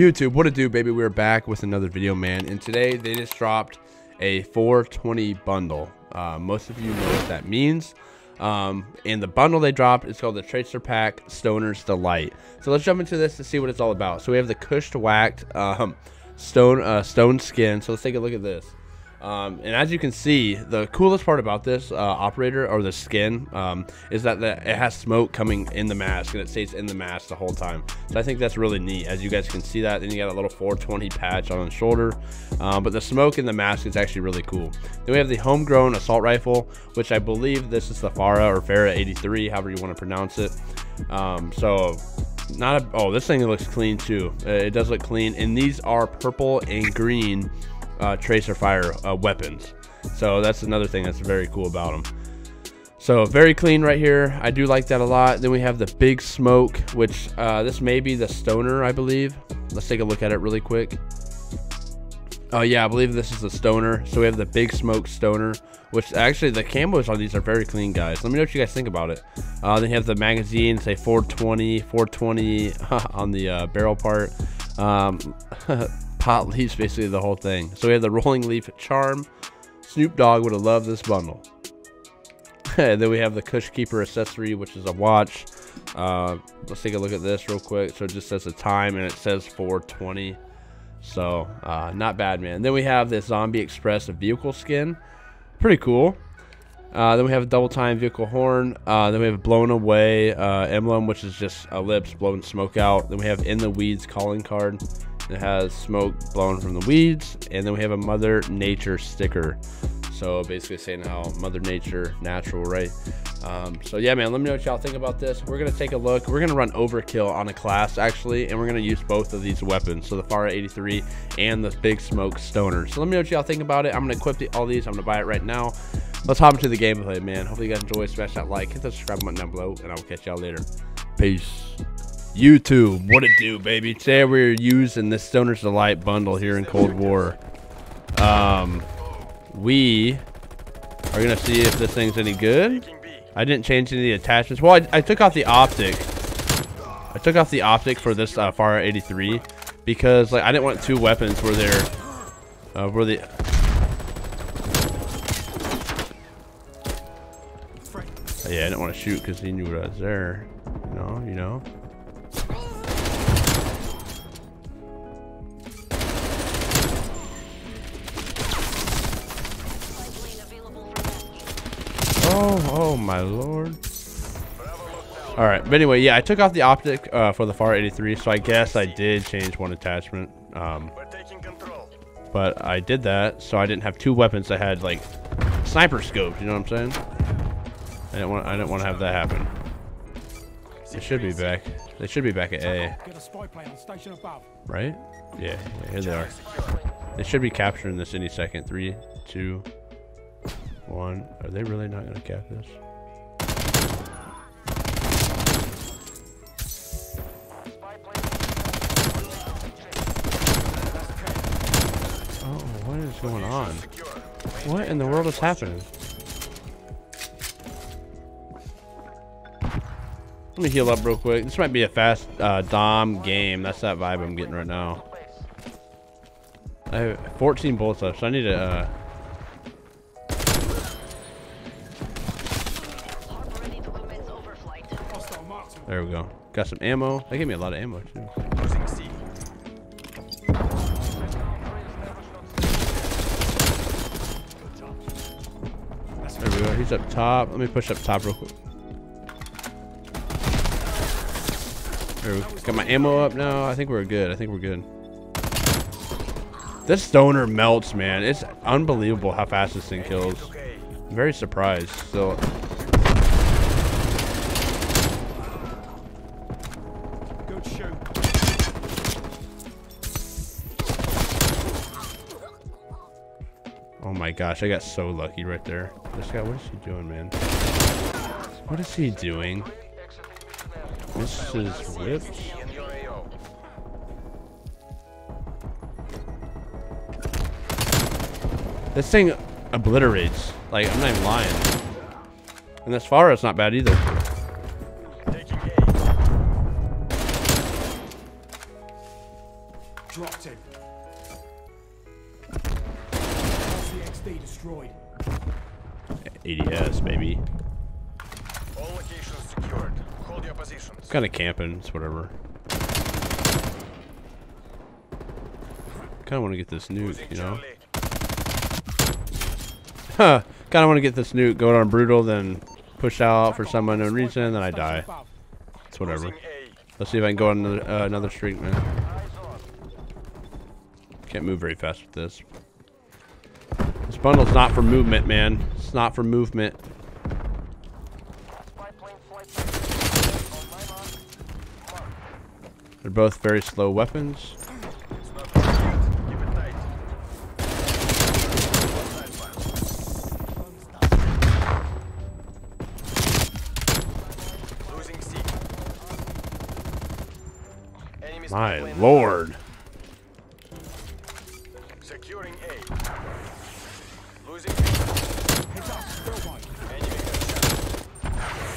YouTube, what it do, baby? We're back with another video, man. And today they just dropped a 420 bundle. Uh, most of you know what that means. Um, and the bundle they dropped is called the Tracer Pack Stoner's Delight. So let's jump into this to see what it's all about. So we have the Kushwacked um, stone uh, stone skin. So let's take a look at this. Um, and as you can see, the coolest part about this uh, operator or the skin um, is that the, it has smoke coming in the mask and it stays in the mask the whole time. So I think that's really neat. As you guys can see that, then you got a little 420 patch on the shoulder. Um, but the smoke in the mask is actually really cool. Then we have the homegrown assault rifle, which I believe this is the FARA or FARA 83, however you want to pronounce it. Um, so not a, oh, this thing looks clean too. Uh, it does look clean. And these are purple and green uh, tracer fire uh, weapons. So that's another thing that's very cool about them. So very clean right here. I do like that a lot. Then we have the big smoke, which uh, this may be the stoner, I believe. Let's take a look at it really quick. Oh yeah, I believe this is the stoner. So we have the big smoke stoner, which actually the camos on these are very clean, guys. Let me know what you guys think about it. Uh, then you have the magazine, say 420, 420 on the uh, barrel part. Um, pot leaves basically the whole thing. So we have the rolling leaf charm. Snoop Dogg would have loved this bundle. and then we have the Kush Keeper accessory, which is a watch. Uh, let's take a look at this real quick. So it just says the time and it says 420. So uh, not bad, man. Then we have this Zombie Express vehicle skin. Pretty cool. Uh, then we have a double time vehicle horn. Uh, then we have blown away uh, emblem, which is just a lips blowing smoke out. Then we have in the weeds calling card. It has smoke blown from the weeds. And then we have a Mother Nature sticker. So basically saying how Mother Nature natural, right? Um, so yeah, man, let me know what y'all think about this. We're going to take a look. We're going to run overkill on a class, actually. And we're going to use both of these weapons. So the FARA 83 and the Big Smoke Stoner. So let me know what y'all think about it. I'm going to equip the, all these. I'm going to buy it right now. Let's hop into the gameplay, man. Hopefully you guys enjoy. Smash that like. Hit the subscribe button down below. And I will catch y'all later. Peace. YouTube, what it do, baby? Today we're using this Stoner's Delight bundle here in Cold War. Um, we are gonna see if this thing's any good. I didn't change any of the attachments. Well, I, I took off the optic. I took off the optic for this uh, FARA 83 because like I didn't want two weapons where they're uh, where the yeah I didn't want to shoot because he knew what I was there. You know, you know. Oh, oh my lord. Alright, but anyway, yeah, I took off the optic uh, for the FAR 83, so I guess I did change one attachment. Um, but I did that, so I didn't have two weapons that had, like, sniper scopes, you know what I'm saying? I didn't want, I didn't want to have that happen. They should be back. They should be back at A. Right? Yeah, yeah, here they are. They should be capturing this any second. Three, two, one. Are they really not going to cap this? Oh, what is going on? What in the world is happening? Let me heal up real quick. This might be a fast uh, Dom game. That's that vibe I'm getting right now. I have 14 bullets left, so I need to uh, There we go. Got some ammo. They gave me a lot of ammo too. There we go. He's up top. Let me push up top real quick. There we go. Got my ammo up now. I think we're good. I think we're good. This stoner melts, man. It's unbelievable how fast this thing kills. I'm very surprised. So Oh my gosh, I got so lucky right there. This guy, what is he doing, man? What is he doing? This is whipped. This thing obliterates. Like, I'm not even lying. And this far it's not bad either. ADS, baby. All locations secured. Hold your positions. Kind of camping. It's whatever. Kind of want to get this nuke, you know? Huh. Kind of want to get this nuke, go on brutal, then push out for some unknown reason, then I die. It's whatever. Let's see if I can go on another, uh, another streak, man. Can't move very fast with this. Bundle's not for movement, man. It's not for movement. Spy plane flight. On my mark. Mark. They're both very slow weapons. It's not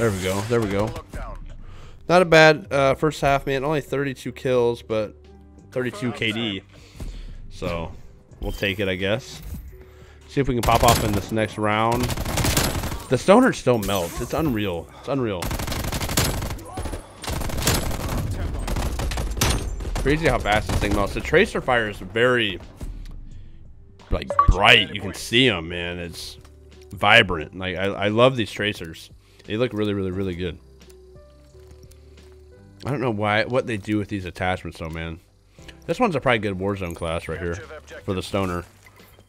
There we go. There we go. Not a bad uh, first half, man. Only 32 kills, but 32 KD. So we'll take it, I guess. See if we can pop off in this next round. The stoner still melts. It's unreal. It's unreal. Crazy how fast this thing melts. The tracer fire is very like bright. You can see them, man. It's vibrant. Like I, I love these tracers. They look really, really, really good. I don't know why what they do with these attachments though, man. This one's a probably good Warzone class right here for the stoner.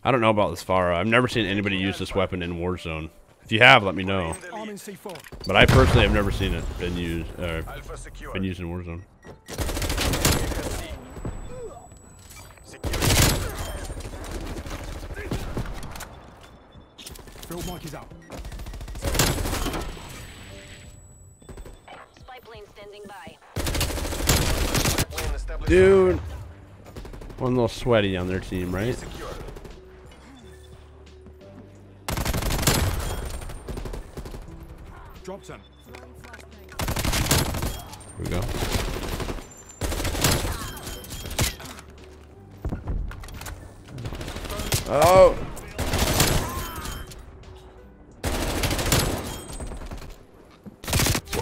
I don't know about this FARA. I've never seen anybody use this weapon in Warzone. If you have, let me know. In the lead. C4. But I personally have never seen it been used uh, been used in Warzone. Field mic is up. Dude, one little sweaty on their team, right? Dropped him. Here we go. Oh.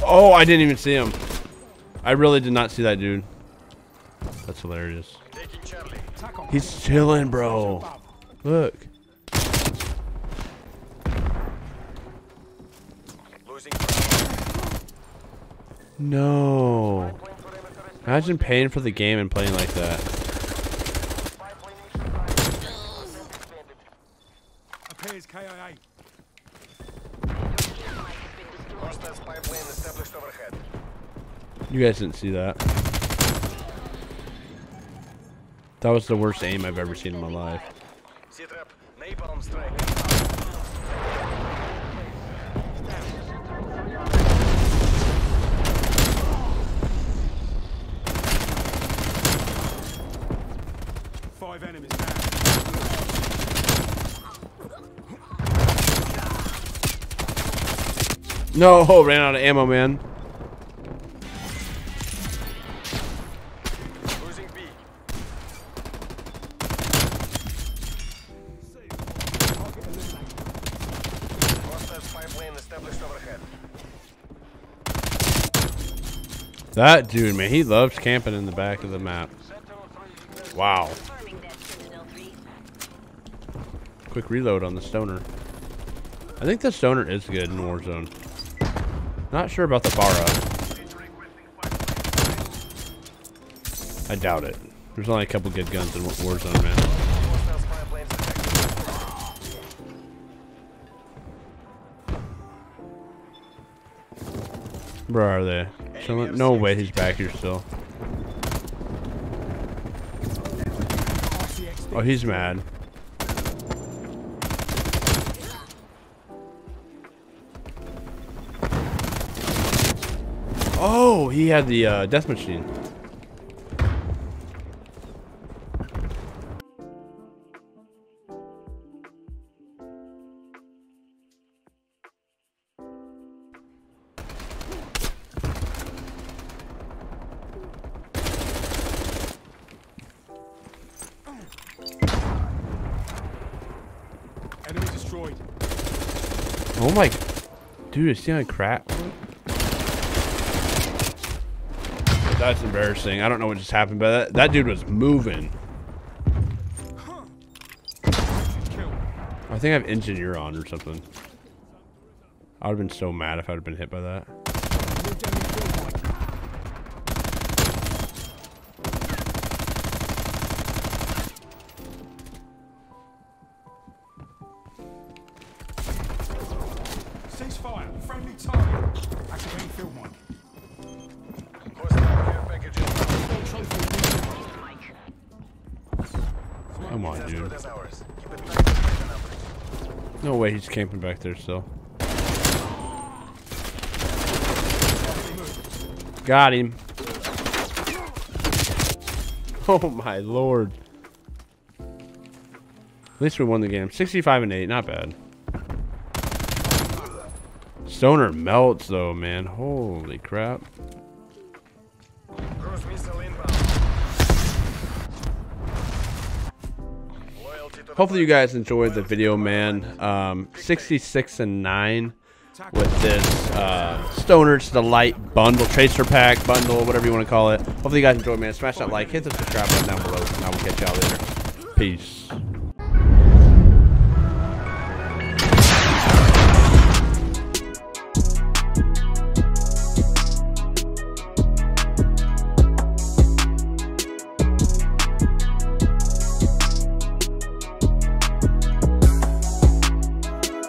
Oh, I didn't even see him. I really did not see that dude. That's hilarious. Taking Charlie. Attack on. He's chilling, bro. Look. No. Plane perimeter is Imagine paying for the game and playing like that. spy plane issue. Expanded. Appears KIA. Hostile spy plane established overhead. You guys didn't see that. That was the worst aim I've ever seen in my life. C-trap. Napalm. Five enemies down. No, ran out of ammo, man. That dude, man, he loves camping in the back of the map. Wow. Confirming that Sentinel-3. Quick reload on the stoner. I think the stoner is good in Warzone. Not sure about the FARA. I doubt it. There's only a couple good guns in Warzone, man. Where are they? Chilling? No way he's back here still. Oh, he's mad. Oh, he had the uh, death machine. Destroyed. Oh my, dude, is he on crack? That's embarrassing. I don't know what just happened, but that, that dude was moving. I think I have engineer on or something. I would have been so mad if I'd have been hit by that. Come on, dude. good as ours. Keep it tight and tighten up. No way he's camping back there still. Got him. Oh my lord. At least we won the game. 65 and 8, not bad. Stoner melts though, man. Holy crap. Hopefully you guys enjoyed the video, man. Um, 66 and 9 with this uh, Stoner's Delight bundle, Tracer Pack bundle, whatever you want to call it. Hopefully you guys enjoyed, man. Smash that like, hit the subscribe button down below, and I will catch y'all later. Peace.